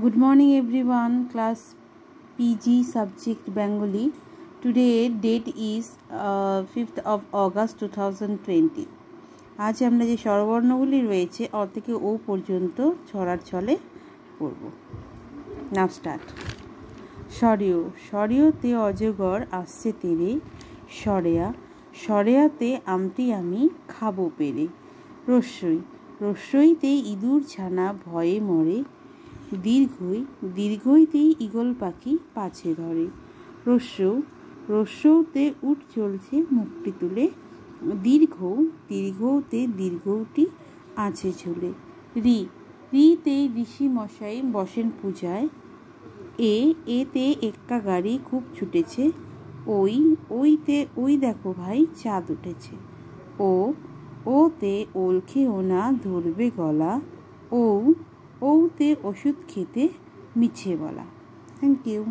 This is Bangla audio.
Good morning everyone, class PG subject Bengali. Today date is uh, 5th of August 2020. আজ আমরা যে স্বরবর্ণগুলি রয়েছে অ থেকে ও পর্যন্ত ছড়ার ছলে পড়ব। নাও স্টার্ট সরেও সরেওতে অজগর আসছে তেরে সরেয়া সরেয়াতে আমটি আমি খাব পেরে। রস্যই। রস্যইতে ইঁদুর ছানা ভয়ে মরে দীর্ঘই, দীর্ঘইতেই ইগল পাখি পাছে ধরে। রস্যৌ রস্যৌতে উঠ চলছে মুখটি তুলে। দীর্ঘ দীর্ঘতে দীর্ঘটি আছে ঝুলে। রি, রিতে ঋষি মশাই বসেন পূজায়। এ, এতে এক্কা গাড়ি খুব ছুটেছে। ওই, ওইতে, ওই দেখো ভাই, চাঁদ উঠেছে। ও, ওতে ওল খেও না ধরবে গলা। ও ওতে ওষুধ খেতে মিছে বলা। Thank you